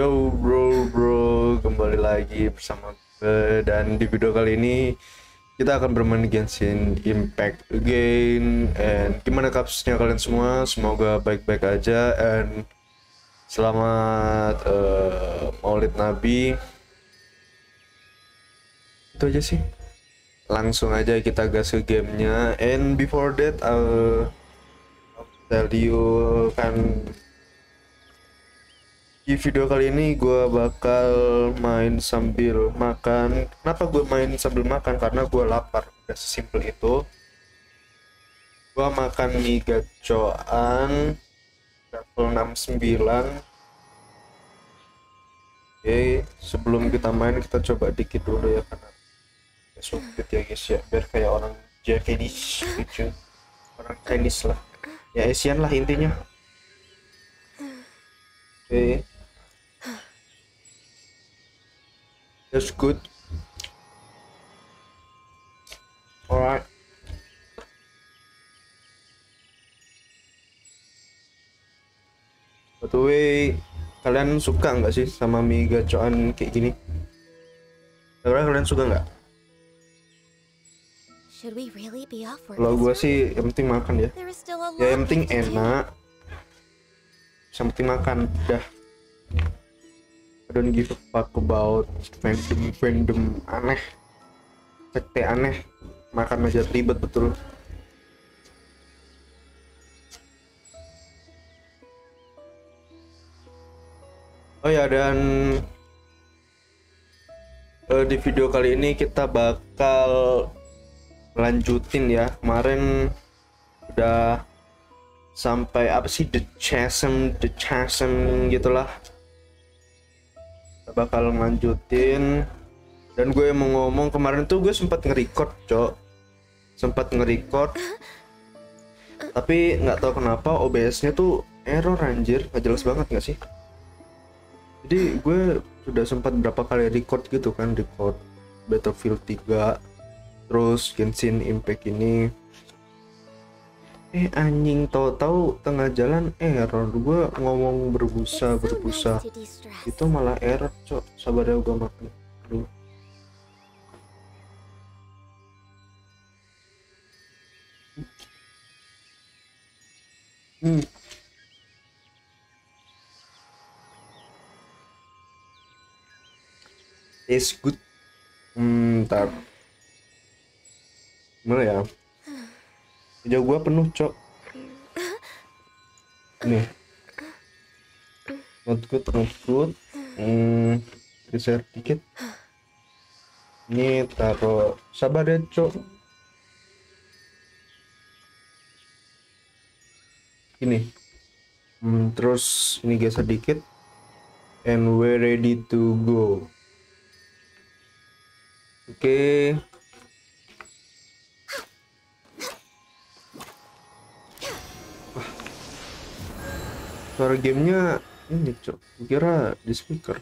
Yo bro bro. Kembali lagi bersama gue dan di video kali ini kita akan bermain Genshin Impact again. And gimana kasusnya kalian semua? Semoga baik-baik aja. And selamat uh, Maulid Nabi. Itu aja sih. Langsung aja kita gas ke gamenya. And before that I'll tell you kan di video kali ini gue bakal main sambil makan. Kenapa gue main sambil makan? Karena gue lapar. Udah sesimpel itu. Gue makan mie gacoan level 69 oke sebelum kita main kita coba dikit dulu ya karena ya sumpit ya guys ya. Biar kayak orang Japanese gitu. Orang Chinese lah. Ya Asian lah intinya. Oke That's good. Alright. By the way, kalian suka nggak sih sama mie gacoan kayak gini? Kira kalian suka nggak? Really? Kalau gue sih yang penting makan ya. Ya yang penting enak. Yang penting makan. Dah. I don't give a fuck about fandom fandom aneh. Sekte aneh. Makan aja ribet betul. Oh ya dan eh, di video kali ini kita bakal lanjutin ya kemarin udah sampai apa sih the chasm the chasm gitulah bakal lanjutin dan gue mau ngomong kemarin tuh gue sempat nge-record cok. Sempat nge-record. Tapi nggak tahu kenapa OBS-nya tuh error anjir. Nggak jelas banget nggak sih? Jadi gue sudah sempat berapa kali record gitu kan record Battlefield 3 terus Genshin Impact ini eh anjing tahu-tahu tengah jalan error. Gue ngomong berbusa berbusa. itu malah error cok. Sabar ya gue makan. Dulu hmm. It's good. Hmm ntar Gimana ya meja gua penuh cok. Nih. Not good not good hmm geser dikit. Ini taruh sabar ya cok. Ini. Hmm, terus ini geser dikit. And we're ready to go. Oke suara gamenya ini cok. Kira di speaker.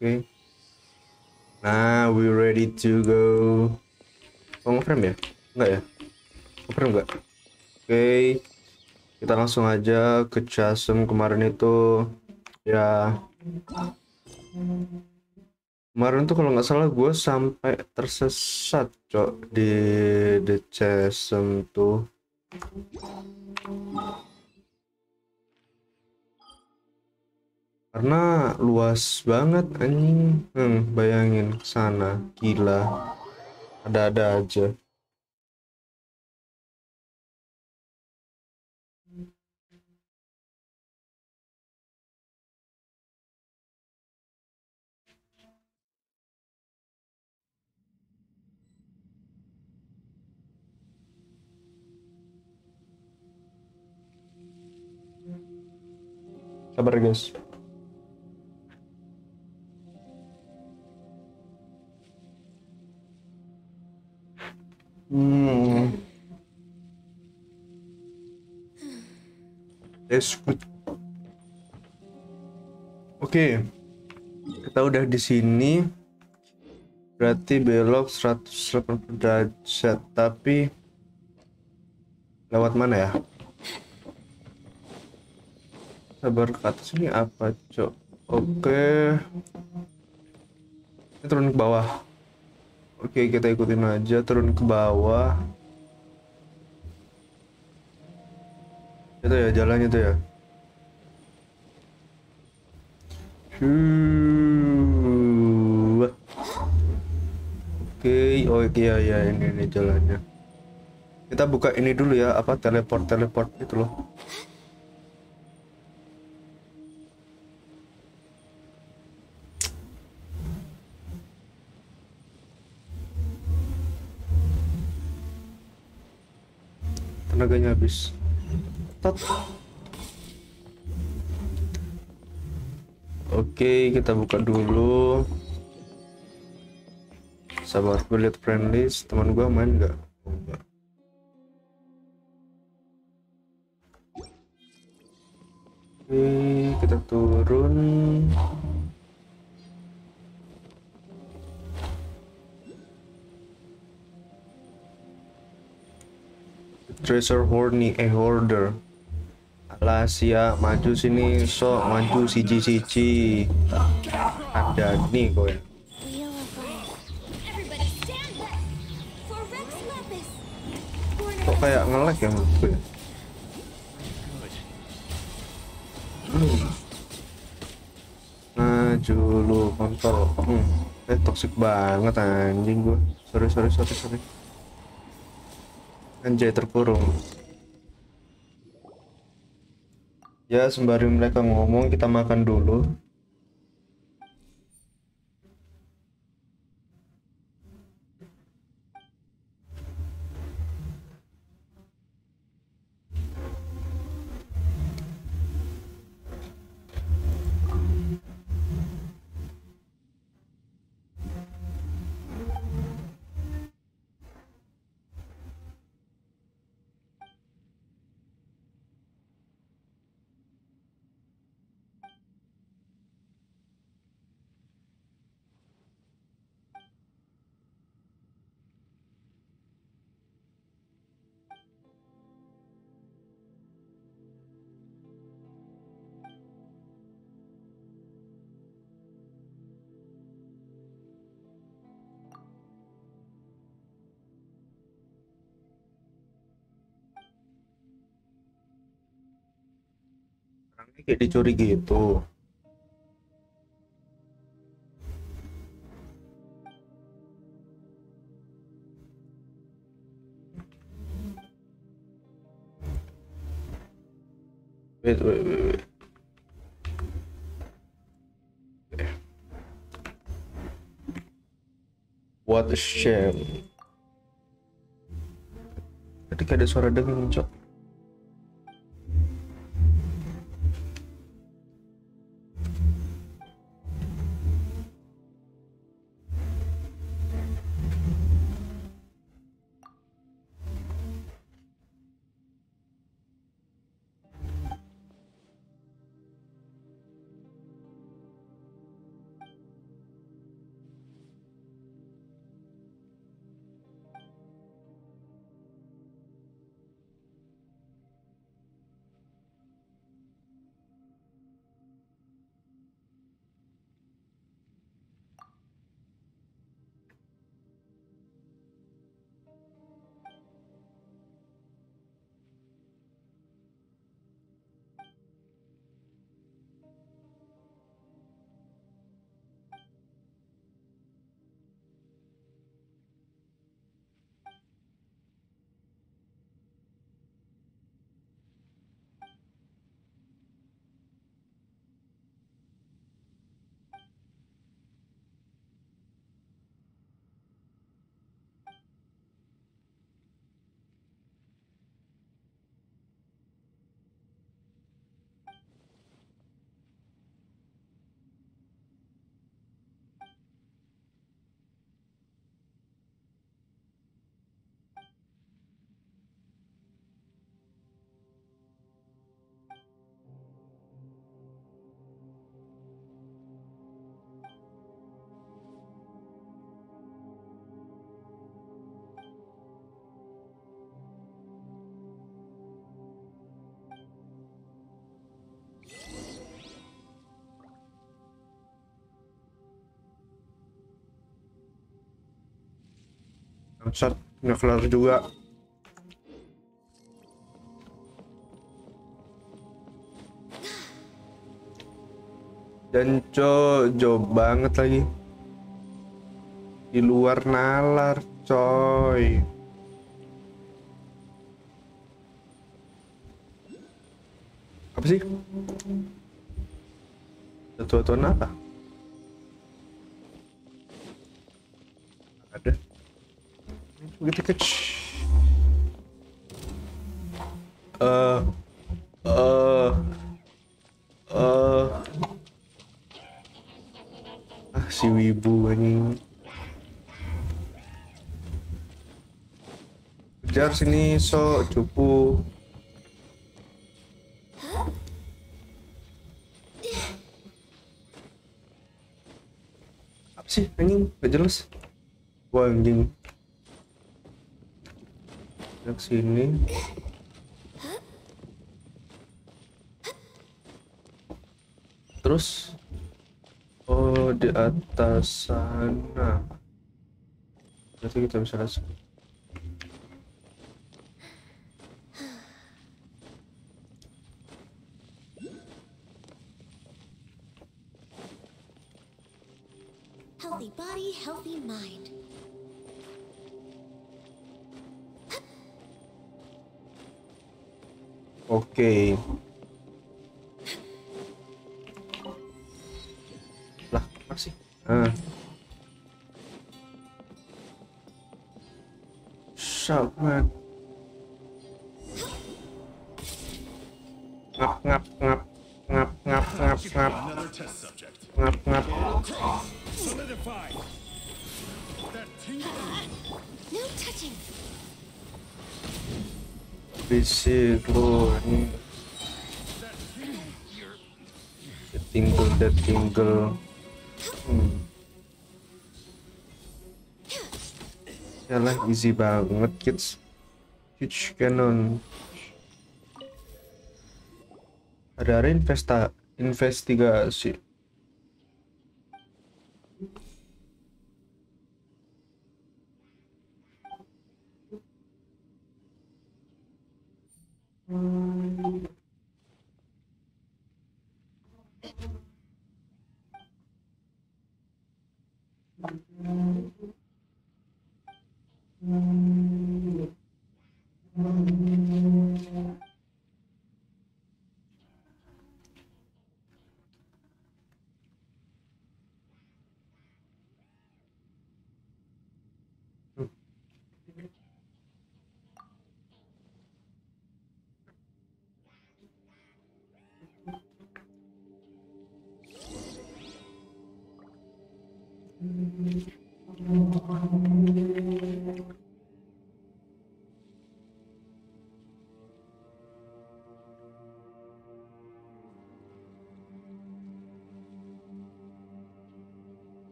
Oke. Nah we ready to go. Oh ngeframe ya? Enggak ya? Ngeframe enggak? Oke. Kita langsung aja ke chasm kemarin itu. Ya. Kemarin tuh kalau nggak salah gue sampai tersesat cok di the chasm tuh karena luas banget anjing. Hmm, bayangin sana. Gila. Ada-ada aja. Sabar guys Hmm. That's good. Oke. Kita udah di sini. Berarti belok 180 derajat, tapi lewat mana ya? sabar ke atas ini apa cok oke ini turun ke bawah oke kita ikutin aja turun ke bawah itu ya jalannya tuh ya Huuuuh. Oke, oh iya ya ini ini jalannya. Kita buka ini dulu ya, apa teleport teleport itu loh. Tenaganya habis. Tot. Oke, kita buka dulu. Sabar, gue lihat friend list. Teman gue main nggak? Oh, enggak. Oke, kita turun. Treasure horny, eh hoarder. Alasia maju sini sok maju siji siji ada nih gue Lapis. kok kayak ngelek ya menurut gue Hmm. maju lu kontol hmm. eh toxic banget anjing gue sorry sorry sorry sorry anjay terkurung ya sembari mereka ngomong kita makan dulu kayak dicuri gitu wait wait wait, wait. What a shame. Kayak ada suara denging, cok. Bangsat, nggak kelar juga. Dan co, jauh banget lagi. Di luar nalar, coy. Apa sih? Sesuatu apa? Begitu kecil. Eh, eh, eh, ah si wibu anjing. Kejar sini so cupu. Apa sih anjing? Gak jelas. Wah anjing. Ke sini. Terus Oh, di atas sana. Berarti kita bisa langsung. Bisik lu ini. The tingle, the tingle. Hmm. Easy banget kids. Huge cannon. Ada ada investa investigasi. If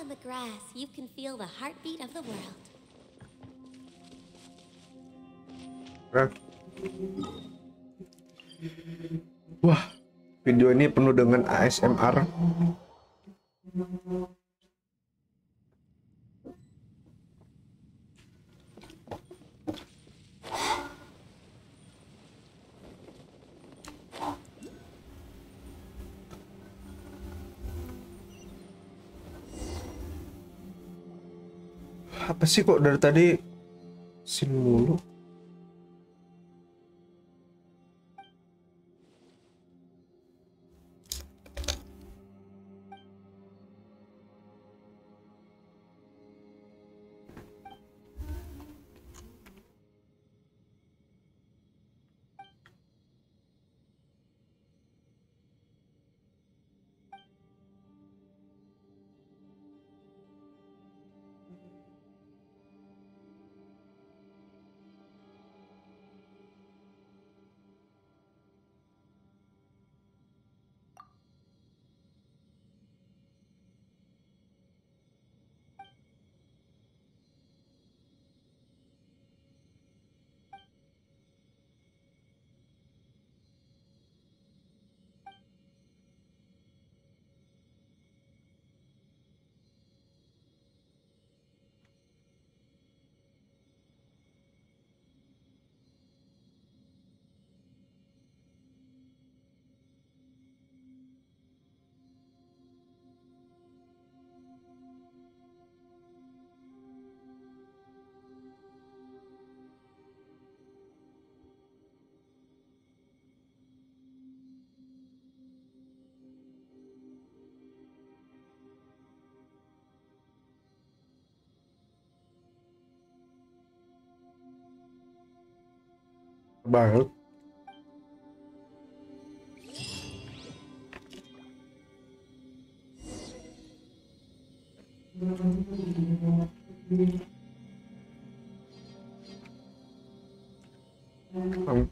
on the grass, you can feel the heartbeat of the world. Wah, video ini penuh dengan ASMR. Sih kok dari tadi banget Hmm.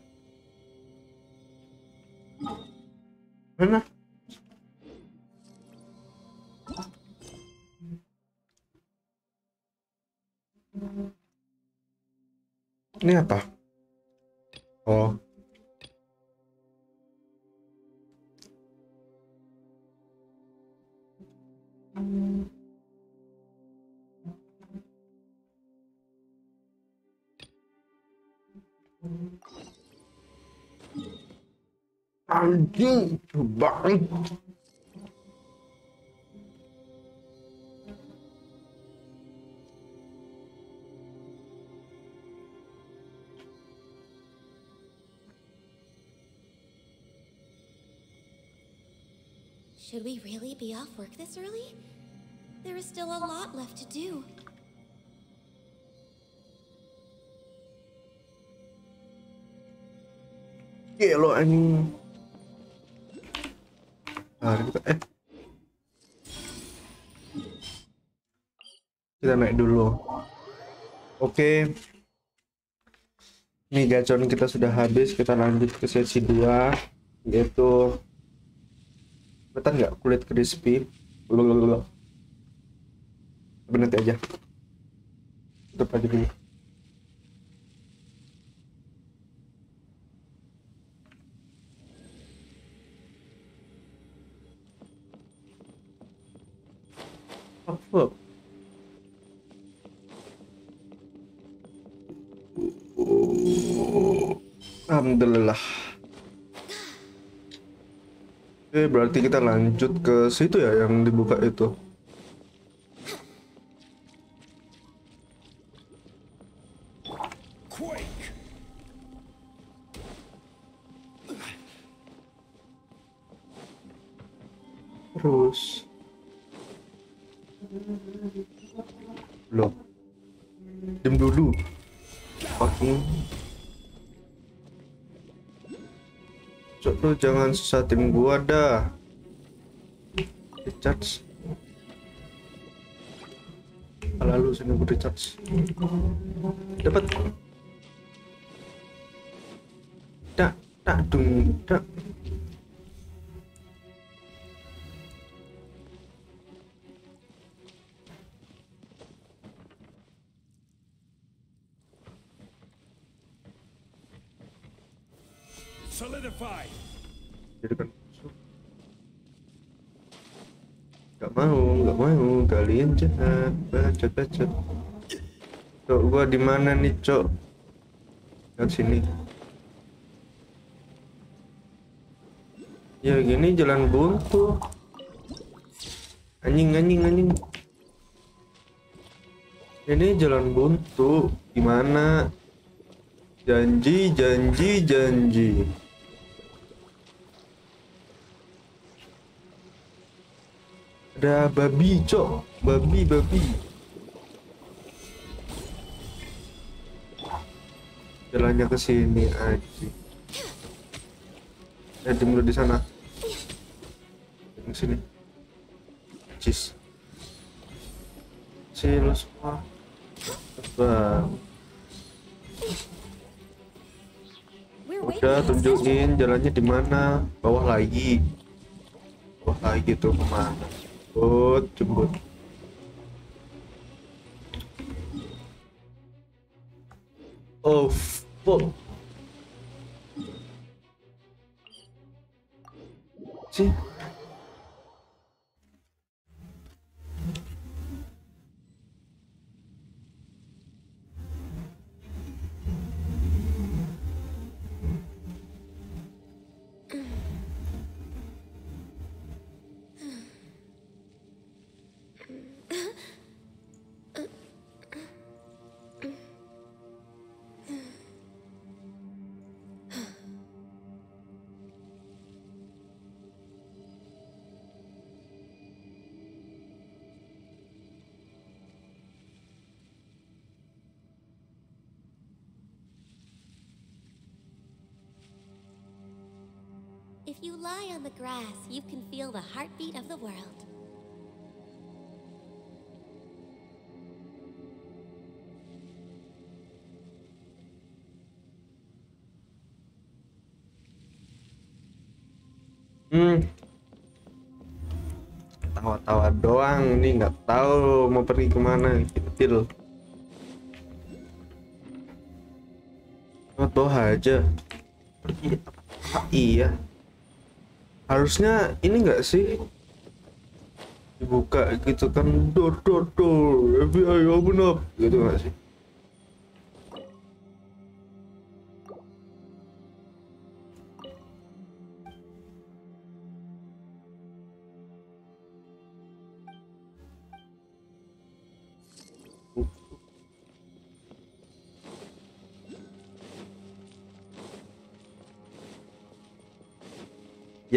Mana? Ini apa? Oh. Should we really be off work this early? There is still a lot left to do. Gelo anjing. Nah, kita eh. Kita naik dulu. Oke. Nih gacon kita sudah habis, kita lanjut ke sesi 2 yaitu Betul nggak kulit crispy? Lalalala. Tapi nanti aja. Tutup aja dulu. Oke, berarti kita lanjut ke situ ya yang dibuka itu. Jangan sesatin gua dah. Recharge. Lalu sini gua recharge. Dapat. Tak, tak, dung, tak. Bacot bacot. Cok, gua di mana nih, Cok? Lihat sini. Ya gini jalan buntu. Anjing, anjing, anjing. Ini jalan buntu. Gimana? Janji, janji, janji. Ada babi, cok. Babi, babi. Jalannya ke sini aja. Eh, dulu di sana. Di sini. Cis. Si semua. Waiting Udah tunjukin jalannya di mana. Bawah lagi. Bawah lagi tuh ke mana? Jemput, jemput. Lie on the grass, you can feel the heartbeat of the world. Hmm. Tawa-tawa doang nih nggak tahu mau pergi ke mana gitu. Oh, toh aja. Pergi apa? iya. Harusnya ini nggak sih dibuka gitu kan dor dor dor FBI open up gitu nggak sih?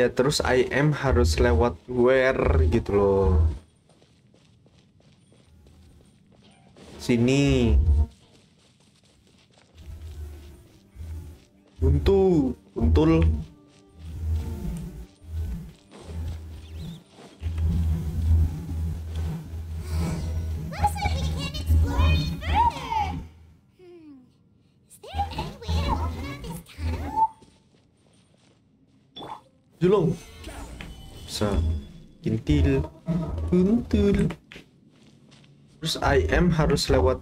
Ya terus IM harus lewat where gitu loh. Sini. Buntu buntul julung. Bisa kintil buntul terus IM harus lewat.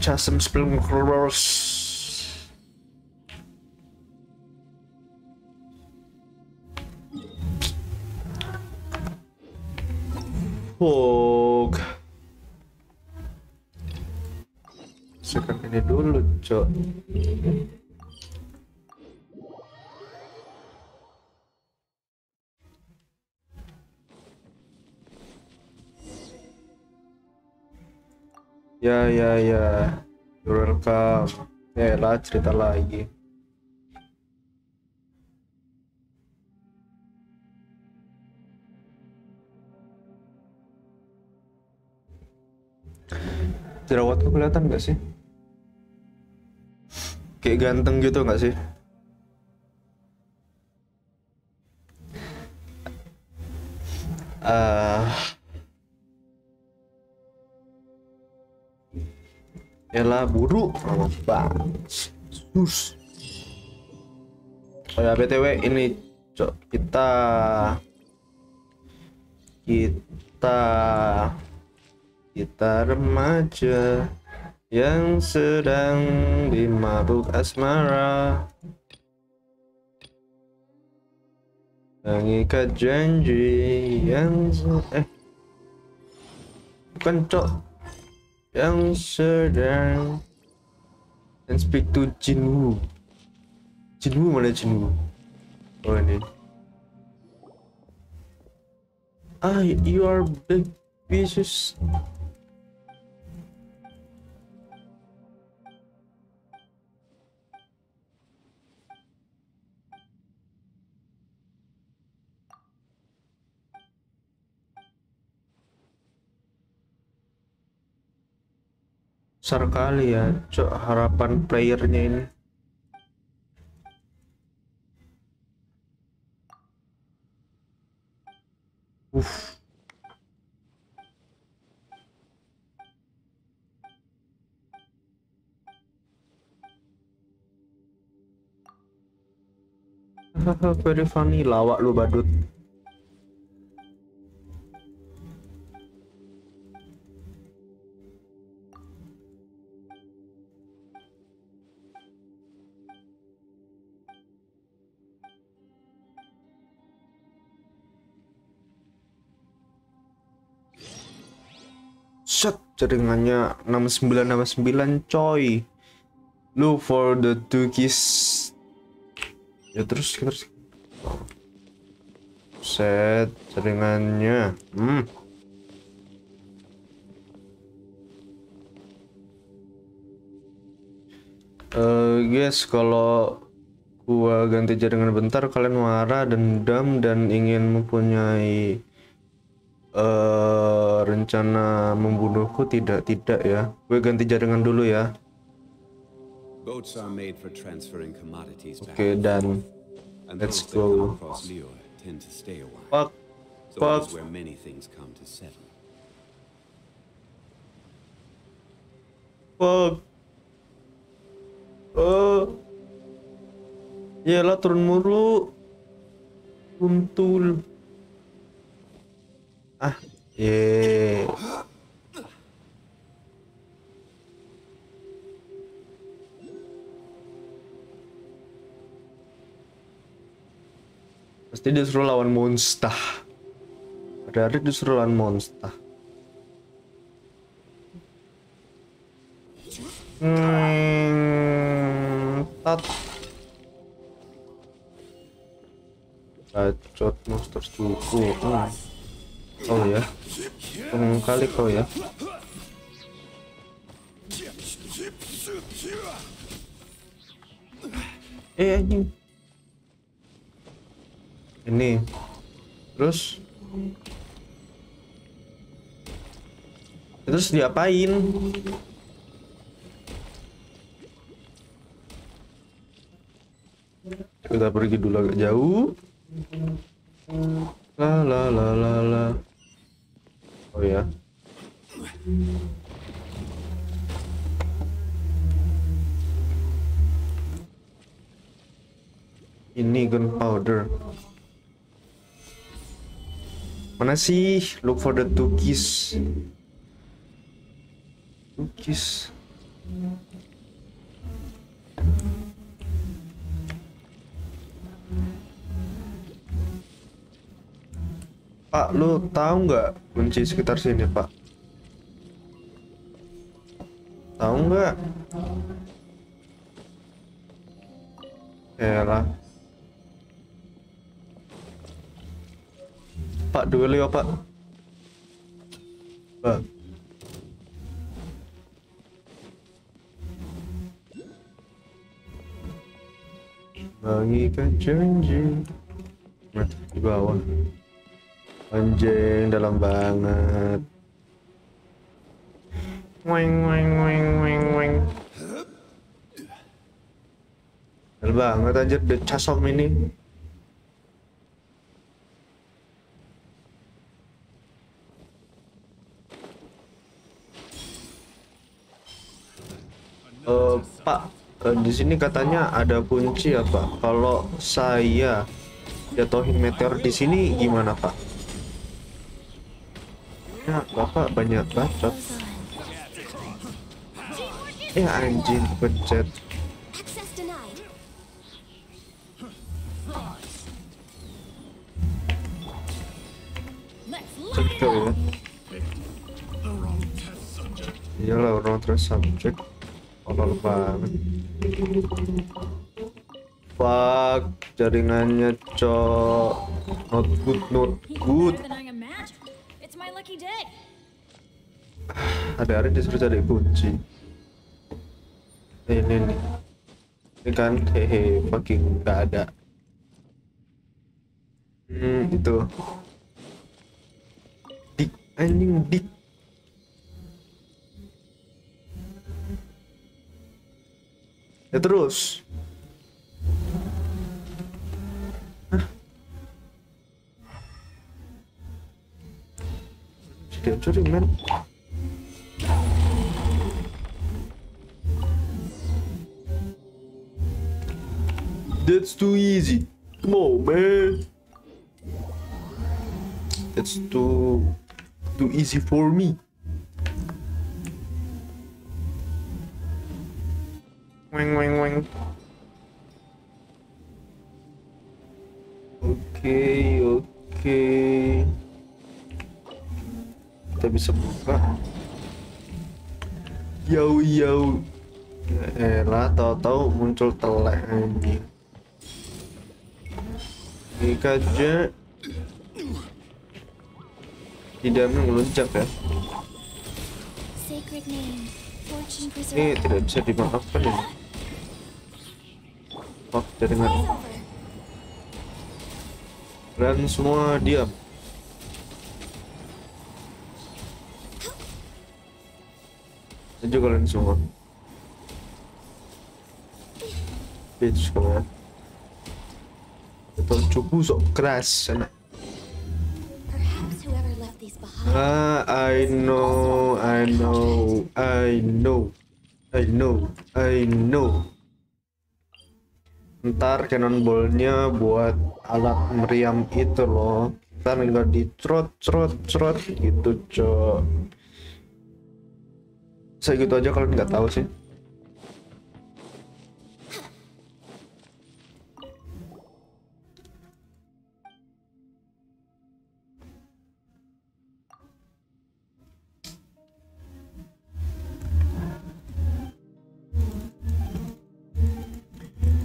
Chasm Spellcrawlers Sekarang ini dulu, cok. Ya, ya, ya. You're welcome. Ya lah, cerita lagi Jerawatku kelihatan gak sih? Kayak ganteng gitu gak sih? Ah. Yalah buru bang sus oh ya btw ini cok kita kita kita remaja yang sedang dimabuk asmara. Mengikat janji yang eh bukan cok. Yang sedang. And speak to Jinwoo Jinwoo mana Jinwoo oh ini. Ah you are big pieces besar kali ya cok harapan playernya ini Uff. Very funny lawak lu badut Set jaringannya 6969 coy. Look for the two keys Ya terus terus. Set jaringannya. Hmm. Eh guys kalau gua ganti jaringan bentar kalian marah dendam dan ingin mempunyai eh rencana membunuhku tidak tidak ya. Gue ganti jaringan dulu ya. Oke back. dan let's go. fuck fuck. fuck. Oh Yalah turun mulu. Untul Ah Ye Pasti disuruh lawan monster Ada hari disuruh lawan monster Hmm, tat. Bacot monster suku. Hmm. Oh ya. Tunggu kali kau ya. Eh anjing. Ini. Terus Terus diapain? Kita pergi dulu agak jauh. La la la la la. Oh ya. Ini gunpowder. Mana sih? Look for the two keys. Two keys. Pak, lu tahu nggak kunci sekitar sini, Pak? Tahu nggak? Yalah. Pak, duel ya, Pak. Pak. Bagikan janji. Nah, di bawah. Anjing dalam banget. Weng weng weng weng weng. Dalam banget anjir the casom ini. Eh, Pak, eh, di sini katanya ada kunci ya Pak. Kalau saya jatuhin meteor di sini gimana Pak? Ya, Bapak banyak on. Ya anjing pencet. Cekil ya. Iyalah orang terus subjek. Tolol banget. Fuck, jaringannya cok. Not good, not good. Ada hari disuruh cari kunci. Ini nih. Ini kan hehe fucking gak ada. Hmm, itu. Dik, anjing dik. Ya terus. Curi. That's too easy. Come on, man. That's too too easy for me. Weng weng weng. Oke, oke. Kita bisa buka. Yo yo. Ya elah, tahu-tahu muncul telek anjing. Ini kaja tidak mengeluncak ya. Ini tidak bisa dimaafkan ya. Fuck dengar kalian semua diam aja kalian semua bitch kalian itu cukup sok keras anak. Ah, I know, I know, I know, I know, I know. Ntar cannonballnya buat alat meriam itu loh. Ntar tinggal dicrot, crot, crot gitu, cok. Saya gitu aja kalau nggak tahu sih.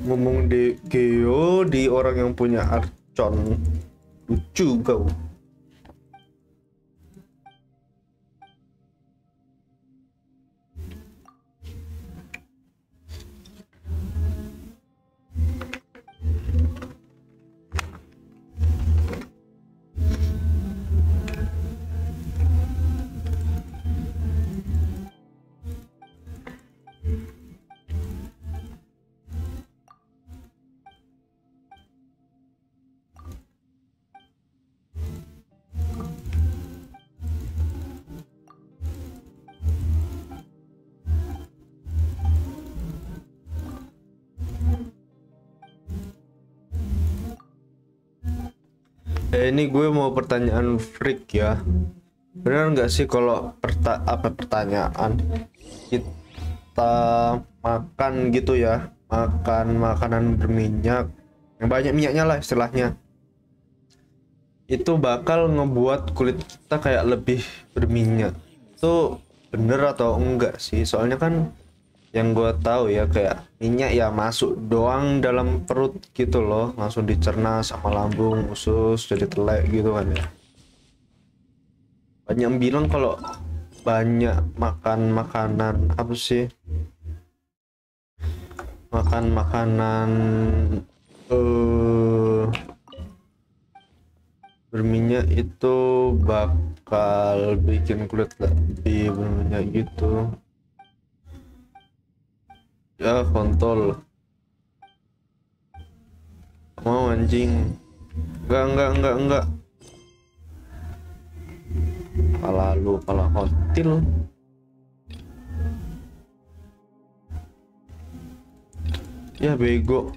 ngomong di Geo di orang yang punya Archon lucu kau Eh, ini gue mau pertanyaan freak ya. Benar nggak sih kalau perta apa pertanyaan kita makan gitu ya, makan makanan berminyak yang banyak minyaknya lah istilahnya. Itu bakal ngebuat kulit kita kayak lebih berminyak. Itu bener atau enggak sih? Soalnya kan yang gue tahu ya kayak minyak ya masuk doang dalam perut gitu loh. Langsung dicerna sama lambung usus jadi telek gitu kan ya. Banyak yang bilang kalau banyak makan makanan apa sih? Makan makanan eh berminyak itu bakal bikin kulit lebih berminyak gitu ya kontol. Mau anjing. Enggak enggak enggak enggak. Pala lu pala hotil ya bego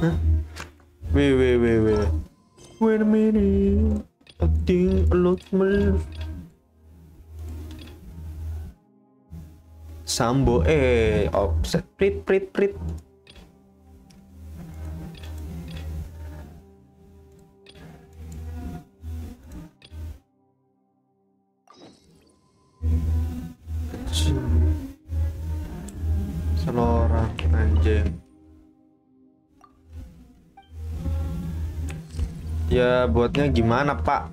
Wait, wait, wait, wait. Wait a minute. I think I lost my love. Sambo, eh, offset, prit, prit, prit. Ya buatnya gimana pak?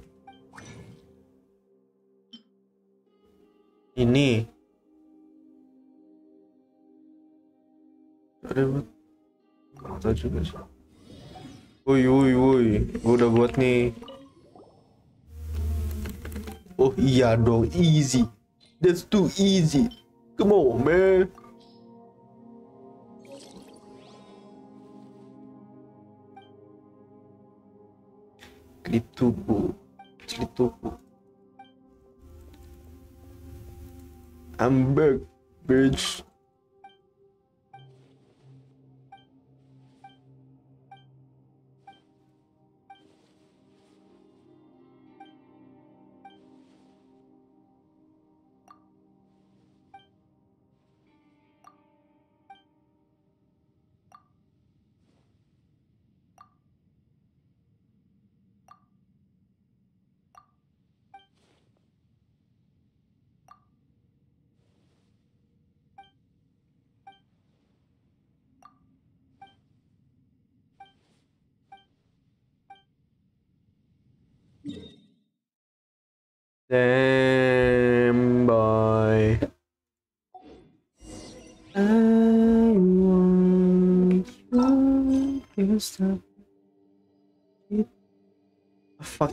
Ini. Ada juga Woi woi woi Gue udah buat nih. Oh iya dong easy. That's too easy. Come on man Klituku Klituku I'm back bitch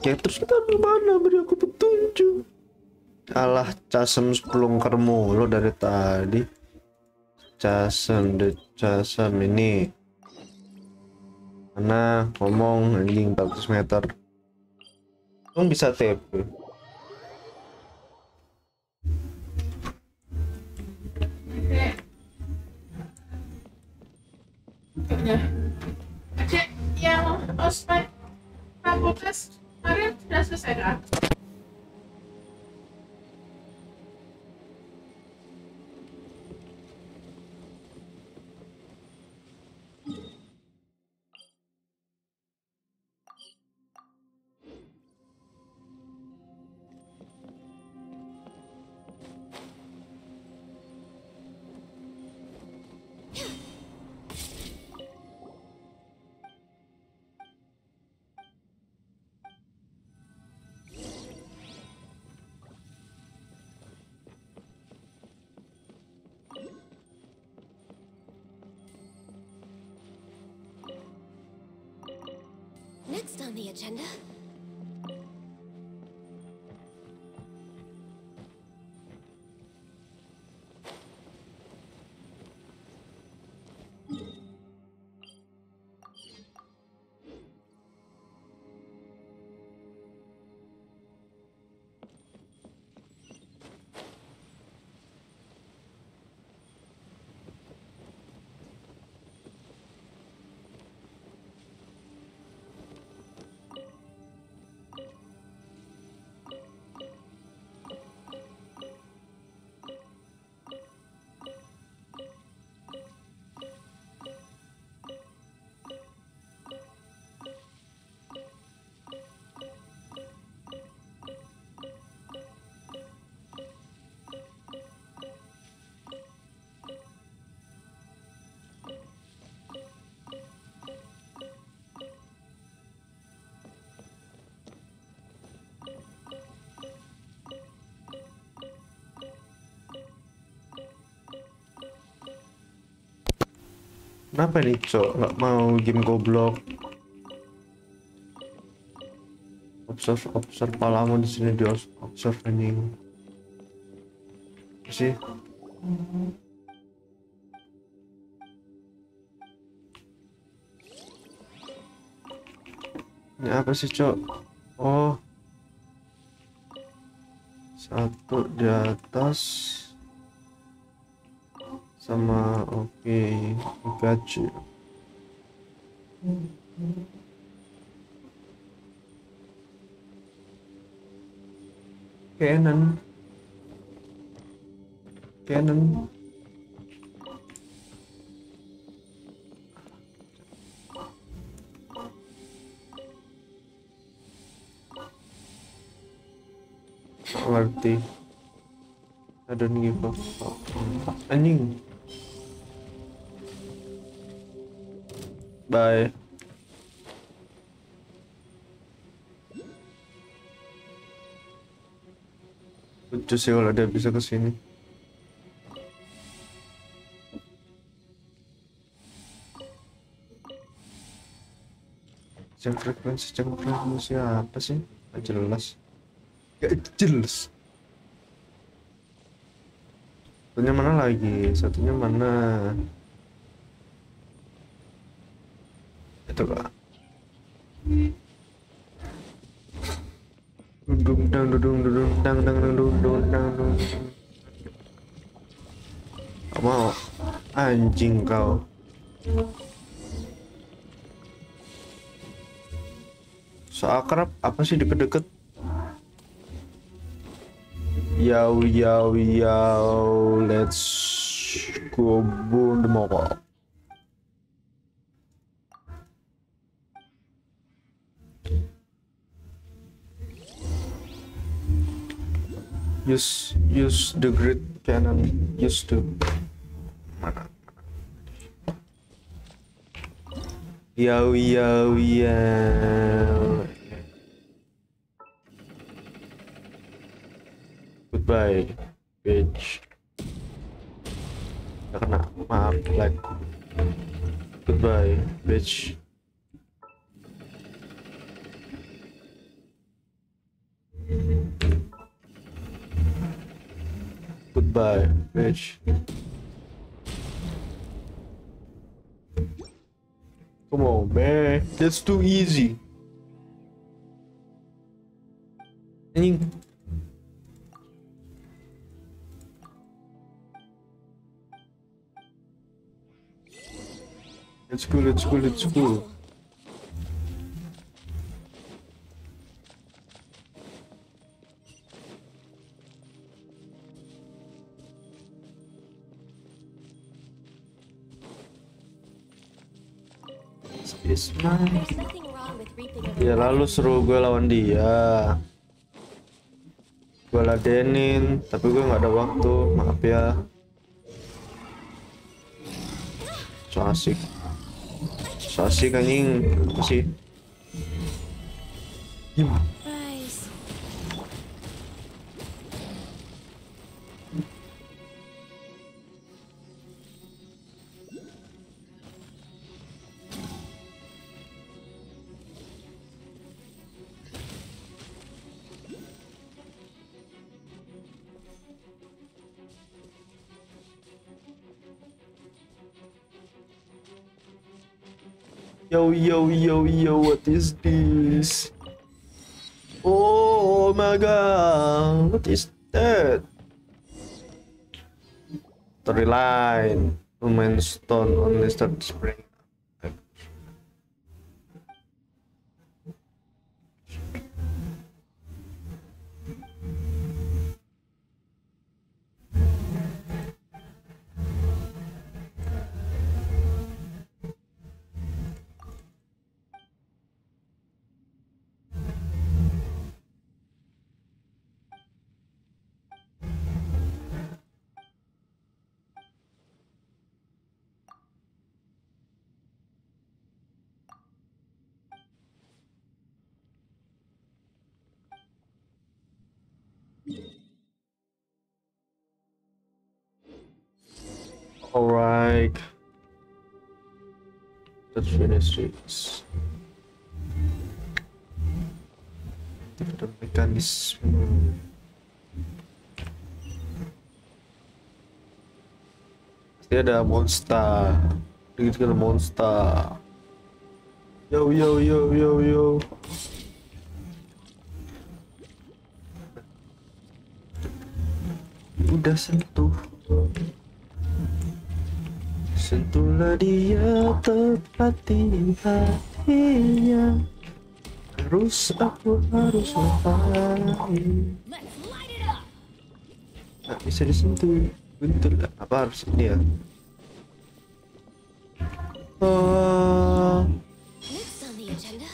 ya, terus kita mana beri aku petunjuk? Alah, casem kelongkar mulu dari tadi. Casem, the casem ini. Mana ngomong anjing 400 meter. Kamu bisa TP. Ya. Cek, yang ospek fakultas kemarin sudah selesai agenda. Kenapa nih, Cok? Nggak mau game goblok. Observe, observe palamu di sini di observe anjing. Sih. Ini apa sih, Cok? Oh. Satu di atas sama oke got you Canon. Canon. Ngerti. I don't give a fuck. Anjing bye. Lucu sih kalau dia bisa ke sini. Jam frekuensi jam frekuensi apa sih? Gak jelas. Gak jelas. Satunya mana lagi? Satunya mana dang dudung Gak mau anjing kau. So akrab apa sih deket-deket? Yo yo yo, let's go boom the mobile. Use use the grid cannon. Use to mana? Yo yo yo. goodbye bitch Gak kena maaf like goodbye bitch goodbye bitch. Come on man. That's too easy. Anjing Let's go, let's go, let's go. Ya lalu seru gue lawan dia. Gue ladenin, tapi gue nggak ada waktu. Maaf ya. So asik. So asik anjing. Apa sih? Gimana? Yo yo yo yo, what is this? Oh my god, what is that? Storyline, Lumen Stone only start spring. Pasti ada monster. Gitu ada monster. Yo yo yo yo yo. Udah sentuh. Sentuhlah dia tepat di hatinya Harus aku harus it up! Gak bisa disentuh Bentul apa harus ini ya Oh, Next on the agenda.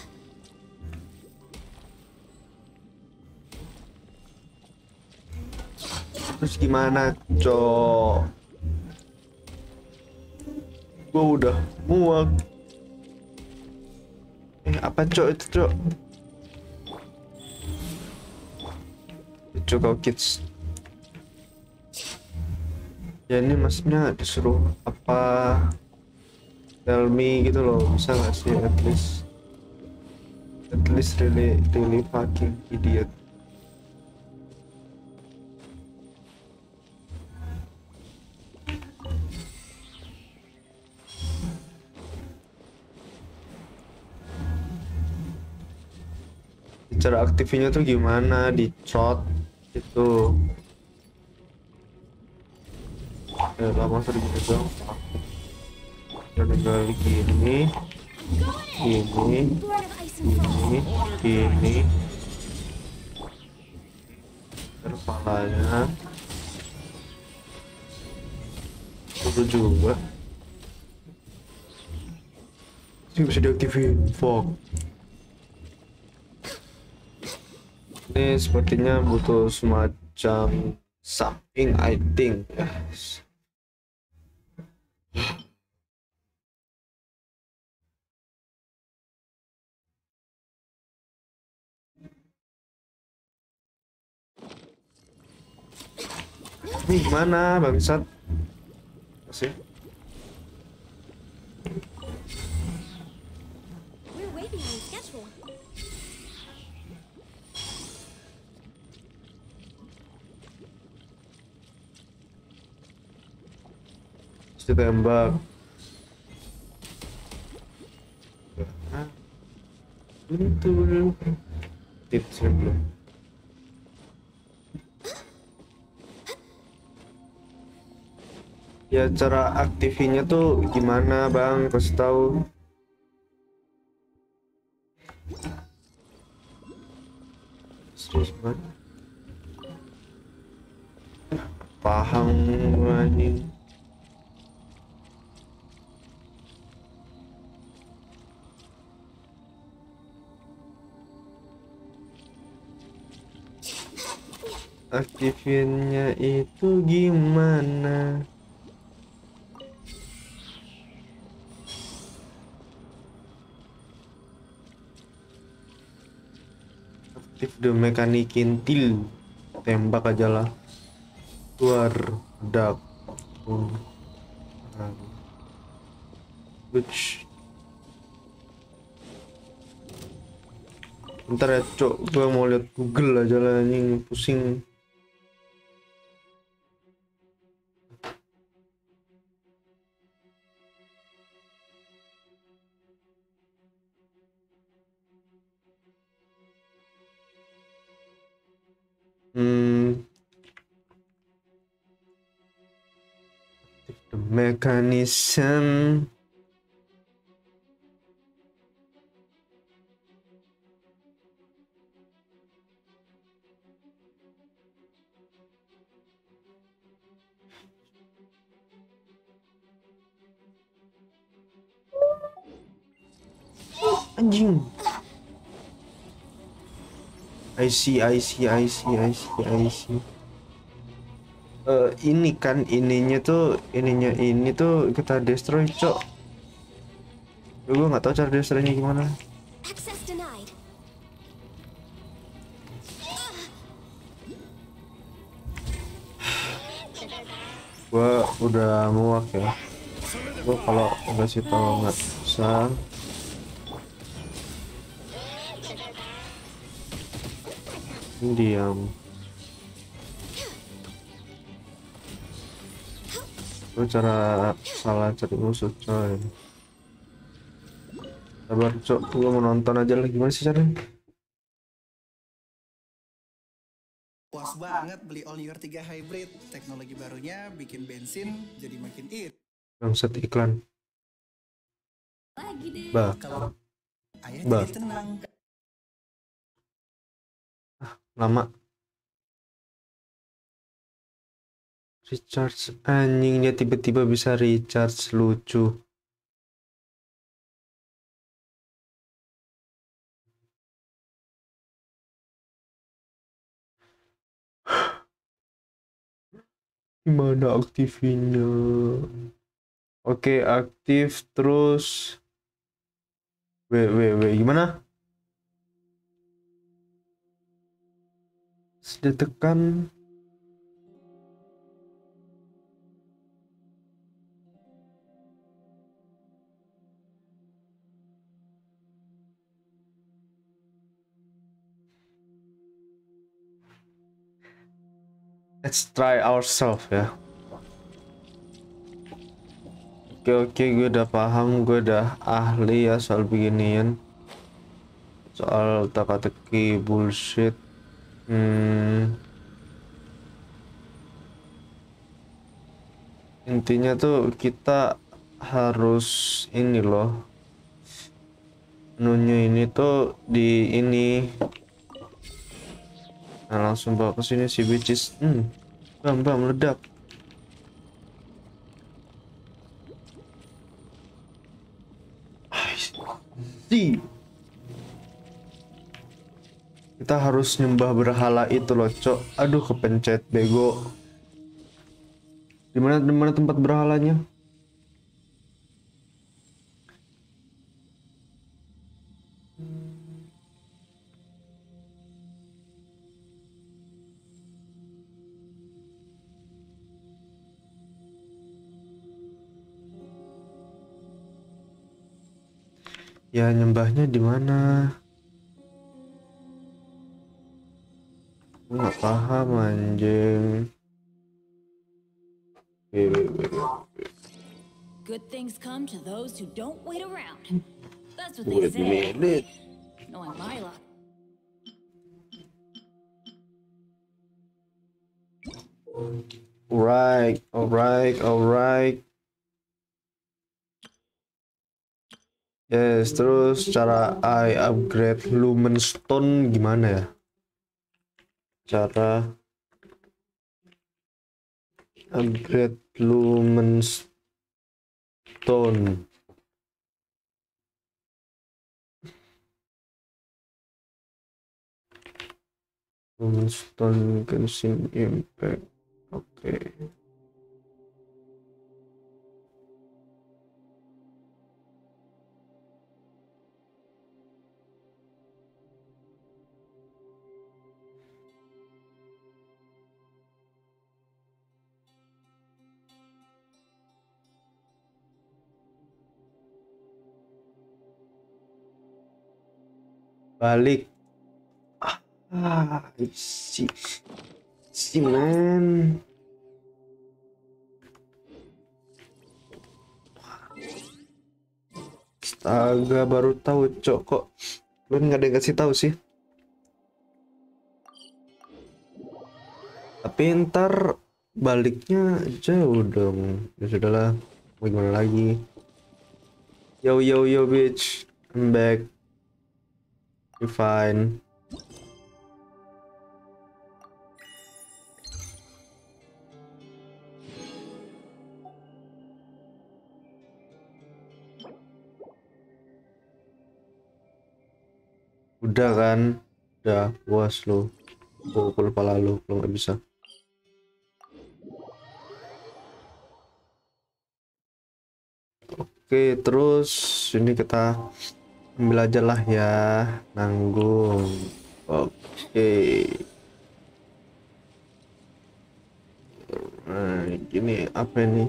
terus gimana cok? Gua udah muak. Eh apa cok itu cok? Lucu kau kids Ya ini maksudnya disuruh apa Tell me gitu loh Bisa gak sih at least At least really really fucking idiot? Cara aktifnya tuh gimana? Di shot itu ya lama sering gitu dan tinggal gini gini gini terus kepalanya. Itu juga. Ini bisa diaktifin. Fog. Ini sepertinya butuh semacam something I think Nih mana bangsat? Kasih. We're way behind schedule. Terus ditembak. Ah. Betul. Tipsnya belum. Ya cara aktifinnya tuh gimana bang? Kasih tahu. Serius banget. Paham anjing. Aktifinnya itu gimana? The mechanic intil. Tembak aja lah. Hmm. Ah. Which Ntar ya cok, gua mau lihat Google aja lah anjing pusing. Mechanism. Anjing. I see, I see, I see, I see, I see. Eh, ini kan ininya tuh ininya ini tuh kita destroy cok. Gue nggak tahu cara destroynya gimana. Gua udah muak ya. Gua kalau ngasih tahu nggak bisa. Diam. Itu cara salah cari musuh coy. Sabar cok, gua mau nonton aja lah gimana sih caranya? Puas banget beli All Year 3 Hybrid. Teknologi barunya bikin bensin jadi makin irit. Bangsat iklan. Lagi deh. Bah, Kalau ayah Bah. jadi tenang. lama. Recharge anjingnya tiba-tiba bisa recharge lucu. Gimana aktifinnya? Oke, aktif terus. W, W, W, gimana? Sudah tekan. Let's try ourselves ya. Oke oke gue udah paham gue udah ahli ya soal beginian soal teka-teki bullshit hmm. intinya tuh kita harus ini loh menunya ini tuh di ini nah langsung bawa ke sini si bitches hmm bam bam meledak. Si kita harus nyembah berhala itu loh cok. Aduh kepencet bego. Di mana di mana tempat berhalanya Ya nyembahnya di mana? Gue nggak paham anjing. Good things come to those who don't wait around. That's what they say. Knowing my luck. Alright, alright, alright. Yes, terus cara I upgrade Lumen Stone gimana ya? Cara upgrade Lumen Stone. Lumen Stone Genshin Impact. Oke. Balik. Ah, si si man. Astaga, baru tahu cok kok. Lu nggak ada yang kasih tahu sih. Tapi ntar baliknya jauh dong. Ya sudahlah, mau gimana lagi? Yo yo yo bitch, I'm back. You fine. Udah kan? Udah, puas lu. Pukul kepala lu kalau nggak bisa. Oke, terus ini kita ambil aja lah ya, nanggung. Oke. Nah, gini apa ini?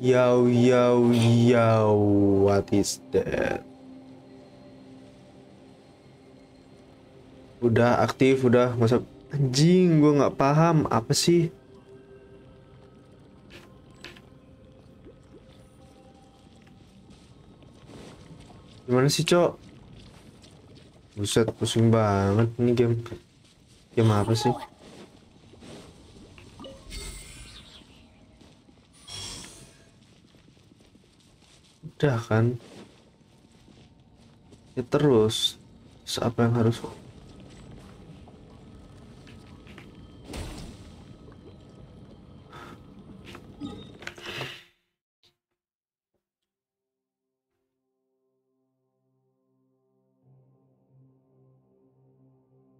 Yo yo yo, what is that? Udah aktif, udah masa anjing, gua nggak paham apa sih? Gimana sih, Cok? Buset, pusing banget ini game. Game apa sih? Udah kan? Ya terus. Terus apa yang harus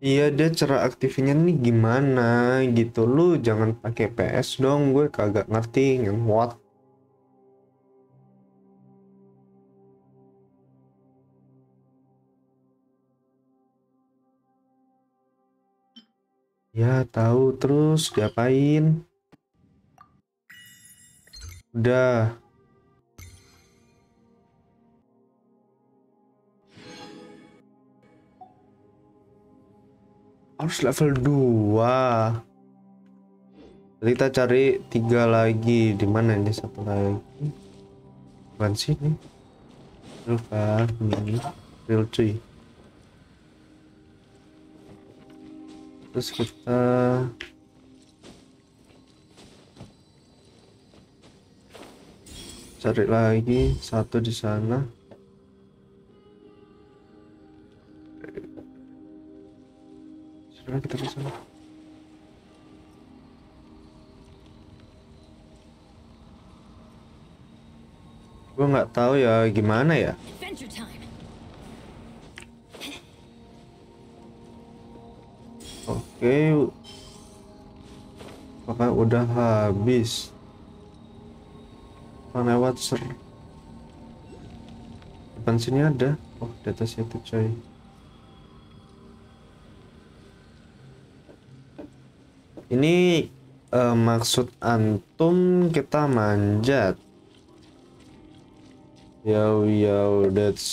Iya dia cara aktifnya nih gimana gitu. Lu jangan pakai PS dong gue kagak ngerti what Ya tahu terus diapain Udah harus level 2 Jadi kita cari tiga lagi. Di mana ini satu lagi? Bukan sini. Kan ini real cuy. Terus kita cari lagi satu di sana Kita ke sana. Gue nggak tahu ya gimana ya. Oke. Apakah udah habis? Apa lewat ser? Depan sini ada. Oh, di atas itu coy. Ini eh, maksud antum kita manjat. Yo yo that's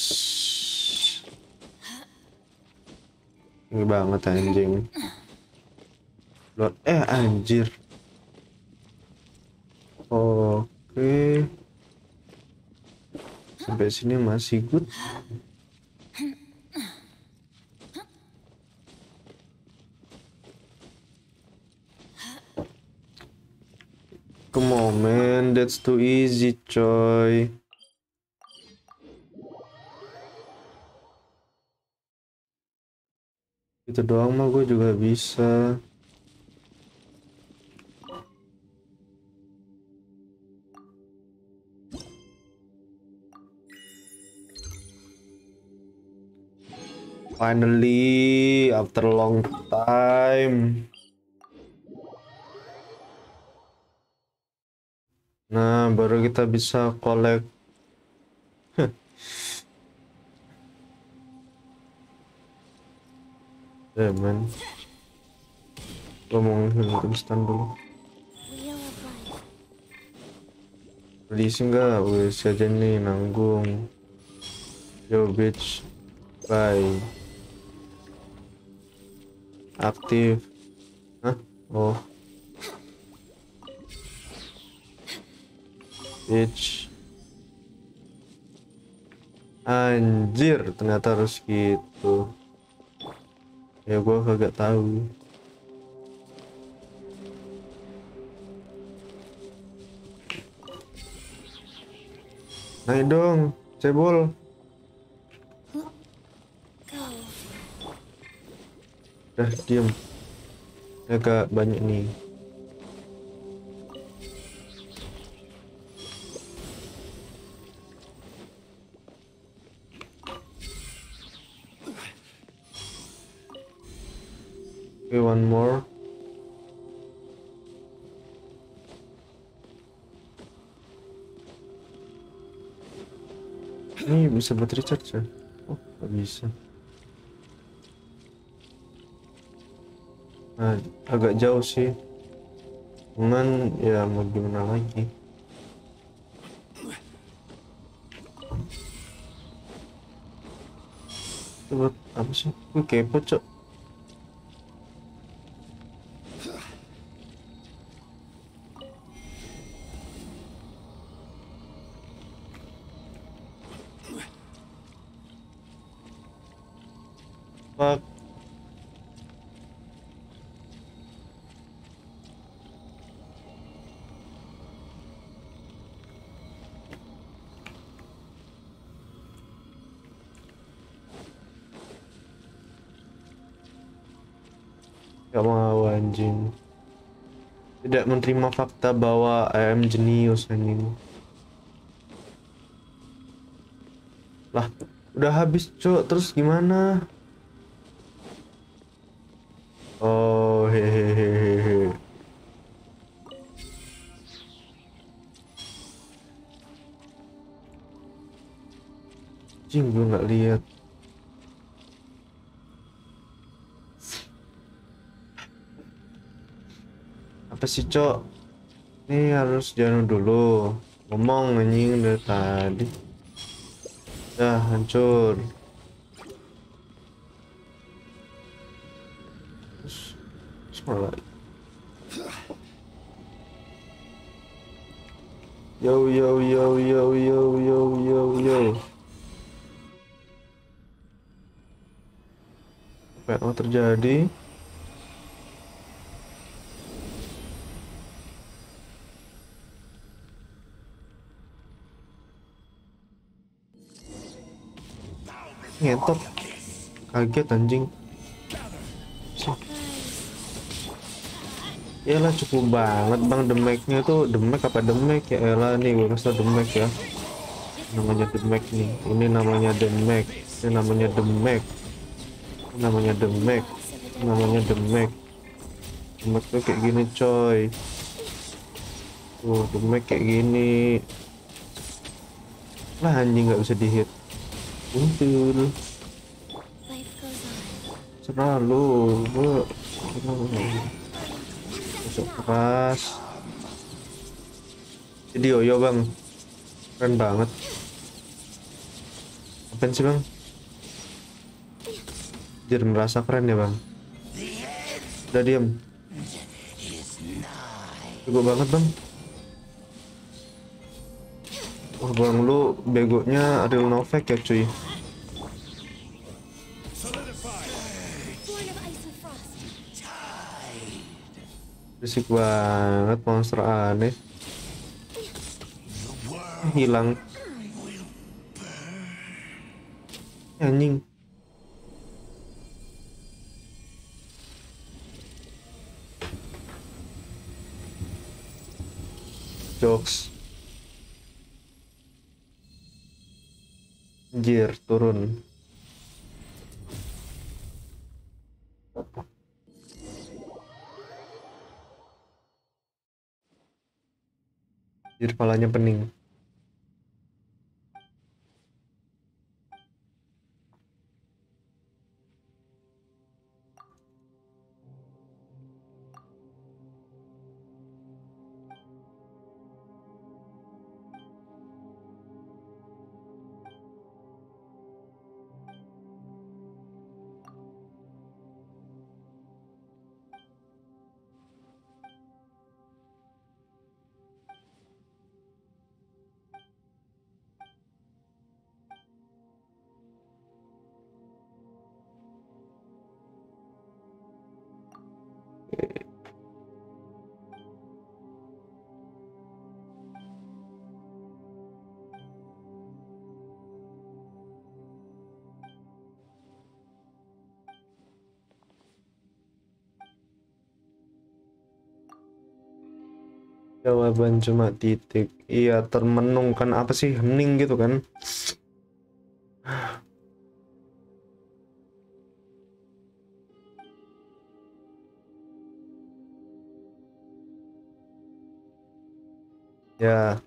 ini banget anjing. Lord, eh anjir. Oke. Sampai sini masih good Come on man, that's too easy coy. Itu doang mah gue juga bisa. Finally, after long time. Nah, baru kita bisa collect. ya, man. Lo mau instan dulu. Release nggak? Wes aja nih nanggung. Yo bitch. Bye. Aktif. Hah? Oh. Bitch. Anjir, ternyata harus gitu. Ya gua kagak tahu. Naik dong, cebol. Udah diem. Agak banyak nih. One more. Ini bisa buat recharge ya? Oh, nggak bisa. Nah, agak jauh sih. Cuman ya mau gimana lagi? Buat apa sih? Gue kepo, cok. Menerima fakta bahwa I am jenius anjing. Lah udah habis cok terus gimana sih cok. Ini harus jangan dulu. Ngomong anjing dari tadi. Dah hancur anjing. Sih. Yalah cukup banget bang. Demeknya tuh demek apa demek? Ya elah nih gue kasih demek ya. Namanya demek nih. Ini namanya demek. Ini namanya demek. Namanya demek. Namanya demek. Demek tuh kayak gini coy. Tuh demek kayak gini. Lah anjing nggak bisa dihit. On. Serah lu usah cok keras jadi yoyo bang. Keren banget. Apaan sih bang? Jadi merasa keren ya bang. Udah diem. Bego banget bang. Wah bang lu begonya Ariel Novak ya cuy Berisik banget monster aneh. Hilang. Anjing. Jokes. Anjir turun Anjir palanya pening Jawaban cuma titik. Iya, termenung kan apa sih? Hening gitu kan? Ya,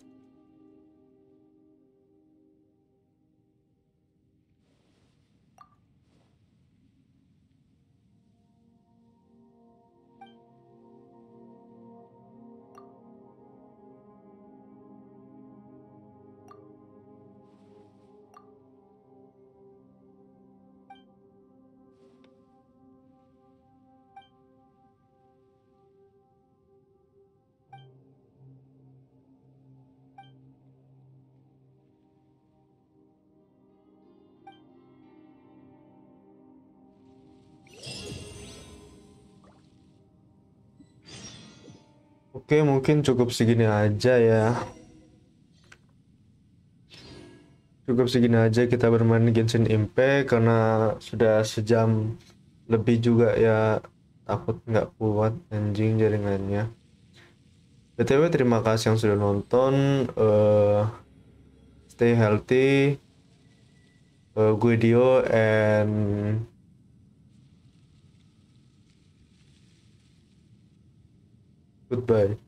Oke, mungkin cukup segini aja ya. Cukup segini aja kita bermain Genshin Impact karena sudah sejam lebih juga ya takut nggak kuat anjing jaringannya. BTW terima kasih yang sudah nonton. eh stay healthy. Eh, gue Dio and goodbye.